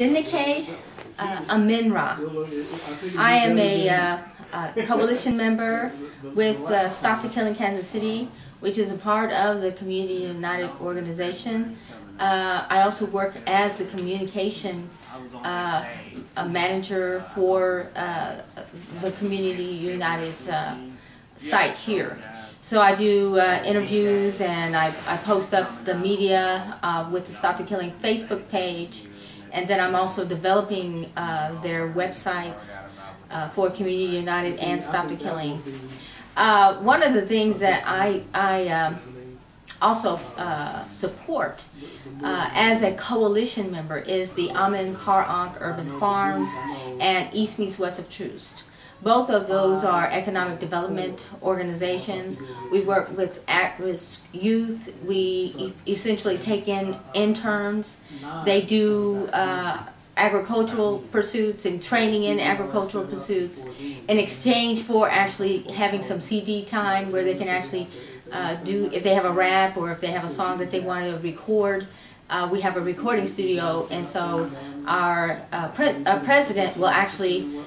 Adenike uh, AmenRa. I am a, uh, a coalition member with uh, Stop the Killing Kansas City, which is a part of the Community United organization. Uh, I also work as the communication uh, manager for uh, the Community United uh, site here. So I do uh, interviews and I, I post up the media uh, with the Stop the Killing Facebook page and then I'm also developing uh, their websites uh, for Community United and Stop the Killing. Uh, one of the things that I, I um, also uh, support uh, as a coalition member is the Amin Par Ankh Urban Farms and East Meets West of Troost. Both of those are economic development organizations. We work with at-risk youth. We e essentially take in interns. They do uh, agricultural pursuits and training in agricultural pursuits in exchange for actually having some CD time where they can actually uh, do, if they have a rap or if they have a song that they want to record, uh, we have a recording studio and so our uh, pre uh, president will actually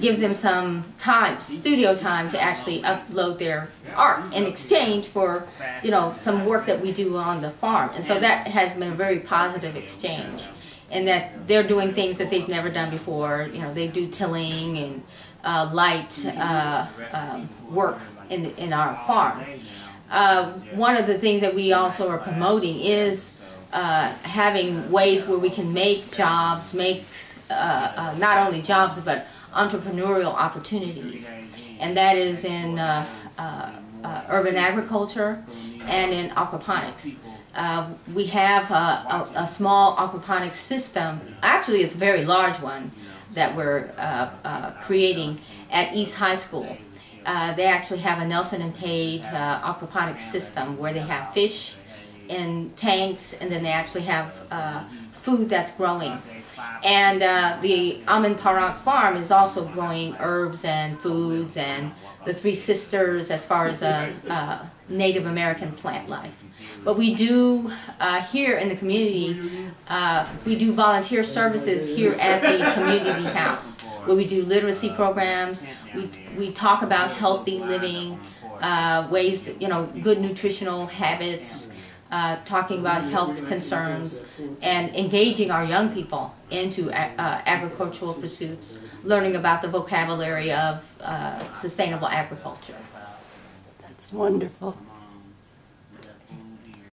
give them some time, studio time to actually upload their art in exchange for, you know, some work that we do on the farm. And so that has been a very positive exchange. And that they're doing things that they've never done before. You know, they do tilling and uh, light uh, um, work in, in our farm. Uh, one of the things that we also are promoting is uh, having ways where we can make jobs, make uh, uh, not only jobs, but entrepreneurial opportunities, and that is in uh, uh, uh, urban agriculture and in aquaponics. Uh, we have a, a, a, small aquaponics system, actually it's a very large one, that we're uh, creating at East High School. they actually have a Nelson and Pade aquaponics system where they have fish in tanks and then they actually have food that's growing and uh, the Amin Par Ankh farm is also growing herbs and foods and the Three Sisters as far as a, a Native American plant life. But we do uh, here in the community, uh, we do volunteer services here at the community house where we do literacy programs, we, we talk about healthy living, uh, ways, you know, good nutritional habits, uh, talking about health concerns and engaging our young people into uh, agricultural pursuits, learning about the vocabulary of uh, sustainable agriculture. That's wonderful.